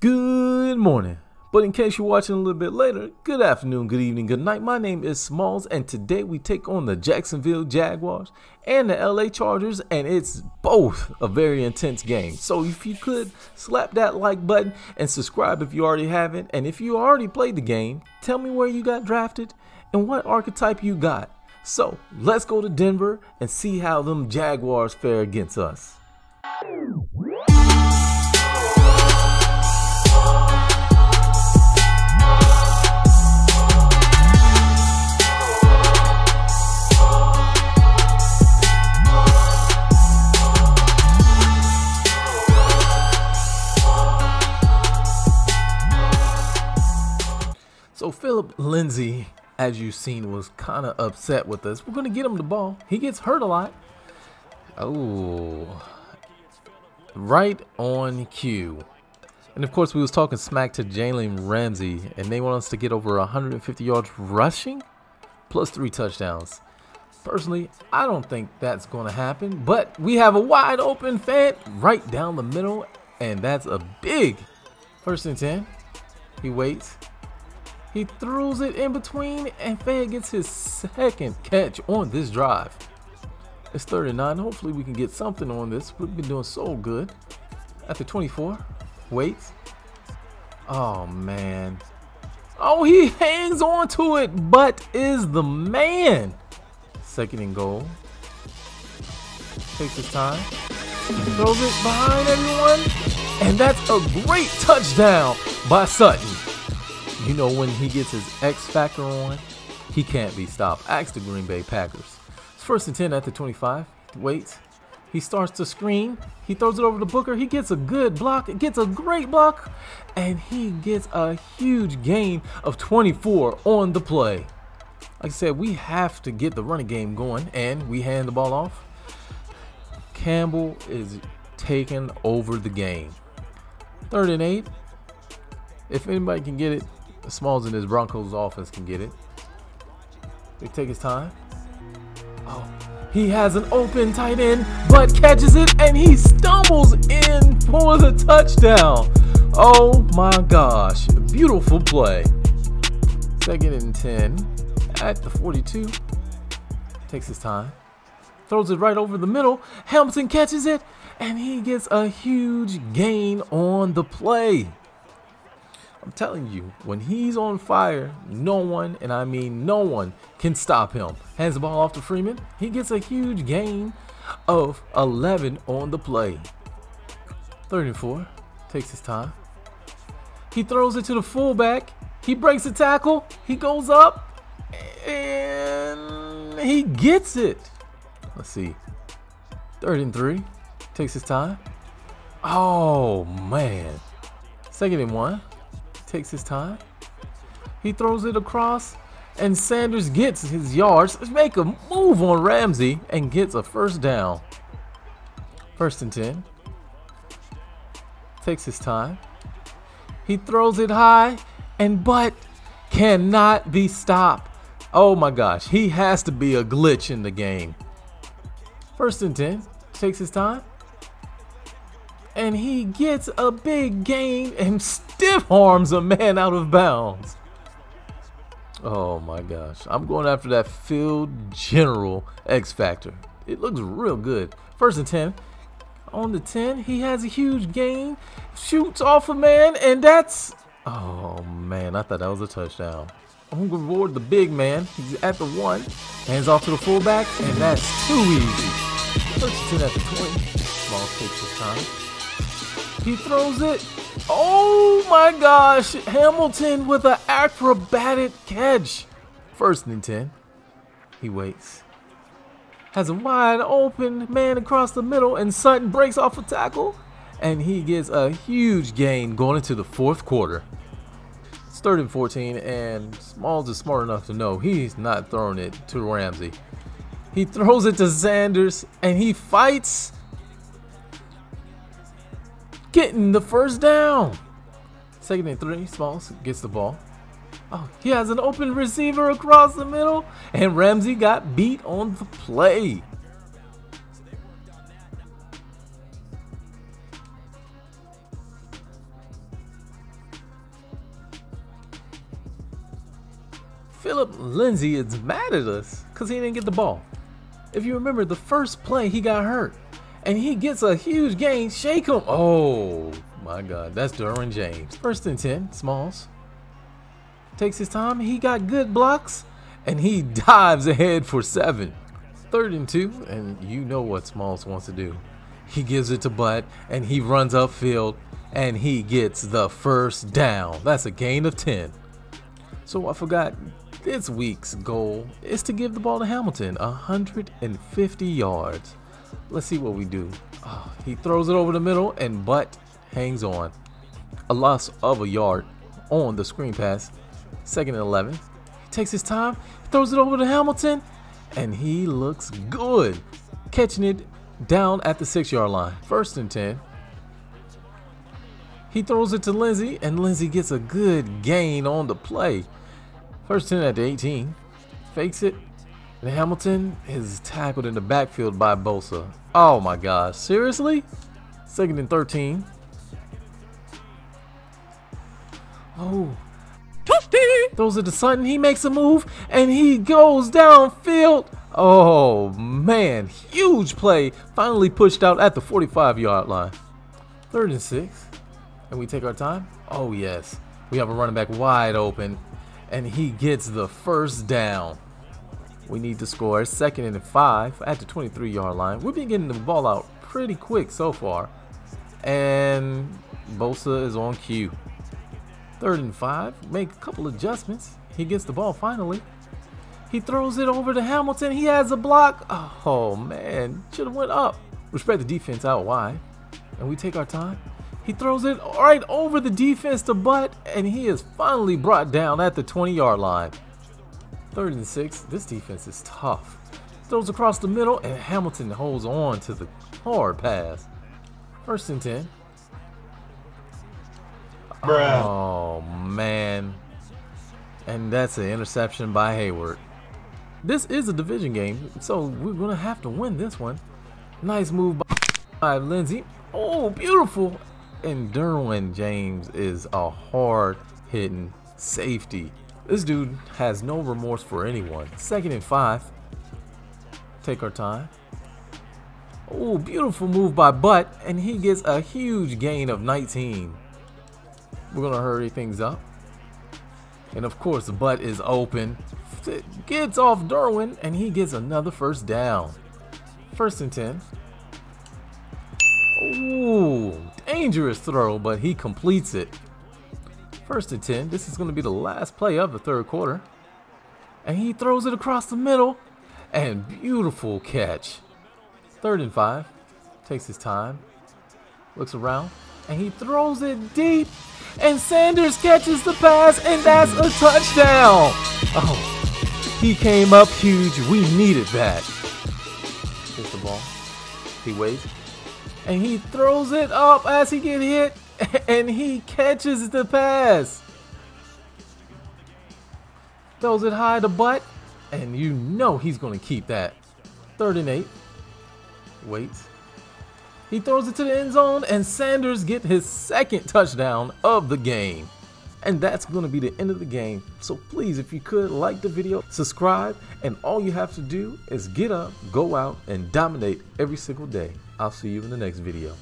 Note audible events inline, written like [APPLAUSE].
Good morning. But in case you're watching a little bit later, good afternoon, good evening, good night. My name is Smalls, and today we take on the Jacksonville Jaguars and the LA Chargers, and it's both a very intense game. So if you could slap that like button and subscribe if you already haven't, and if you already played the game, tell me where you got drafted and what archetype you got. So let's go to Denver and see how them Jaguars fare against us. So Phillip Lindsay, as you've seen, was kind of upset with us. We're going to get him the ball. He gets hurt a lot. Oh, right on cue. And of course, we was talking smack to Jalen Ramsey, and they want us to get over 150 yards rushing, plus three touchdowns. Personally, I don't think that's going to happen, but we have a wide open fan right down the middle, and that's a big first and 10. He waits. He throws it in between, and Fed gets his second catch on this drive. It's 39. Hopefully, we can get something on this. We've been doing so good. After 24, waits. Oh, man. Oh, he hangs on to it, but is the man. Second and goal. Takes his time. Throws it behind everyone. And that's a great touchdown by Sutton. You know, when he gets his X factor on, he can't be stopped. Ask the Green Bay Packers. It's first and 10 at the 25. Waits. He starts to screen. He throws it over to Booker. He gets a good block. It gets a great block. And he gets a huge gain of 24 on the play. Like I said, we have to get the running game going. And we hand the ball off. Campbell is taking over the game. Third and eight. If anybody can get it, Smalls in his Broncos offense can get it. They take his time. Oh, he has an open tight end, but catches it and he stumbles in for the touchdown. Oh my gosh, beautiful play. Second and 10 at the 42. Takes his time. Throws it right over the middle. Hamilton catches it and he gets a huge gain on the play. I'm telling you, when he's on fire, no one, and I mean no one, can stop him. Hands the ball off to Freeman. He gets a huge gain of 11 on the play. 34 takes his time. He throws it to the fullback. He breaks the tackle. He goes up and he gets it. Let's see. Third and three. Takes his time. Oh, man. Second and one takes his time. He throws it across, and Sanders gets his yards. Make a move on Ramsey and gets a first down. First and 10. Takes his time. He throws it high, and but cannot be stopped. Oh my gosh, he has to be a glitch in the game. First and 10. Takes his time and he gets a big gain and stiff arms a man out of bounds. Oh my gosh. I'm going after that field general X Factor. It looks real good. First and 10. On the 10, he has a huge gain, shoots off a man, and that's. Oh man, I thought that was a touchdown. I'm to reward the big man. He's at the one, hands off to the fullback, and that's too easy. First and 10 at the 20. Small takes his time. He throws it. Oh my gosh. Hamilton with an acrobatic catch. First and 10. He waits. Has a wide open man across the middle, and Sutton breaks off a tackle. And he gets a huge gain going into the fourth quarter. It's third and 14, and Smalls is smart enough to know he's not throwing it to Ramsey. He throws it to Sanders, and he fights Getting the first down. Second and three, Smalls gets the ball. Oh, he has an open receiver across the middle, and Ramsey got beat on the play. Phillip Lindsay is mad at us because he didn't get the ball. If you remember, the first play he got hurt. And he gets a huge gain. Shake him. Oh my God. That's Derwin James. First and 10, Smalls. Takes his time. He got good blocks. And he [LAUGHS] dives ahead for seven. Third and two. And you know what Smalls wants to do. He gives it to Butt. And he runs upfield. And he gets the first down. That's a gain of 10. So I forgot this week's goal is to give the ball to Hamilton 150 yards. Let's see what we do. Oh, [SIGHS] he throws it over the middle and Butt hangs on. A loss of a yard on the screen pass. Second and 11. He takes his time, throws it over to Hamilton, and he looks good. Catching it down at the six yard line. First and 10. He throws it to Lindsay, and Lindsay gets a good gain on the play. First 10 at the 18. Fakes it. And Hamilton is tackled in the backfield by Bosa. Oh my God, Seriously? Second and 13. Oh. Toasty! Throws it to Sutton. He makes a move and he goes downfield. Oh man. Huge play. Finally pushed out at the 45 yard line. Third and six. And we take our time. Oh yes. We have a running back wide open and he gets the first down. We need to score second and five at the 23 yard line. We've been getting the ball out pretty quick so far. And Bosa is on cue. Third and five, make a couple adjustments. He gets the ball finally. He throws it over to Hamilton. He has a block. Oh man, should have went up. We spread the defense out wide. And we take our time. He throws it right over the defense to Butt, and he is finally brought down at the 20 yard line. Third and six, this defense is tough. Throws across the middle, and Hamilton holds on to the hard pass. First and 10. Bruh. Oh, man. And that's an interception by Hayward. This is a division game, so we're going to have to win this one. Nice move by Lindsay. Oh, beautiful and Derwin James is a hard hitting safety. This dude has no remorse for anyone. Second and five. Take our time. Oh, beautiful move by Butt, and he gets a huge gain of 19. We're going to hurry things up. And of course, Butt is open. Gets off Derwin, and he gets another first down. First and 10. Ooh, dangerous throw, but he completes it. First and 10. This is going to be the last play of the third quarter. And he throws it across the middle. And beautiful catch. Third and 5. Takes his time. Looks around. And he throws it deep. And Sanders catches the pass. And that's a touchdown. Oh, he came up huge. We needed that. Here's the ball. He waits and he throws it up as he get hit [LAUGHS] and he catches the pass. Throws it high to Butt and you know he's going to keep that. Third and eight. Waits. He throws it to the end zone and Sanders get his second touchdown of the game. And that's going to be the end of the game. So please, if you could, like the video, subscribe, and all you have to do is get up, go out, and dominate every single day. I'll see you in the next video.